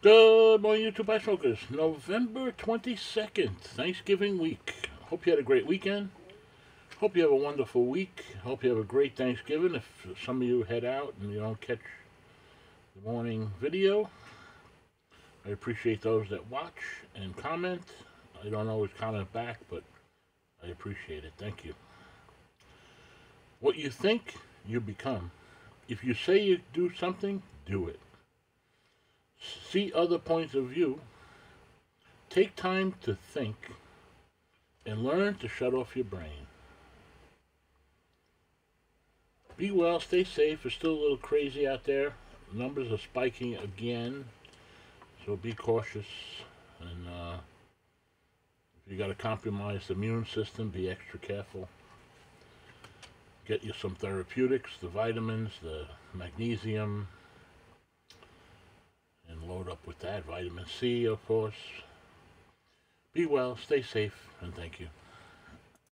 Good morning, YouTube Ice Smokers. November 22nd, Thanksgiving week. Hope you had a great weekend. Hope you have a wonderful week. Hope you have a great Thanksgiving. If some of you head out and you don't catch the morning video, I appreciate those that watch and comment. I don't always comment back, but I appreciate it. Thank you. What you think, you become. If you say you do something, do it see other points of view, take time to think, and learn to shut off your brain. Be well, stay safe. It's still a little crazy out there. Numbers are spiking again, so be cautious. And uh, if you got a compromised immune system, be extra careful. Get you some therapeutics, the vitamins, the magnesium, up with that. Vitamin C, of course. Be well, stay safe, and thank you.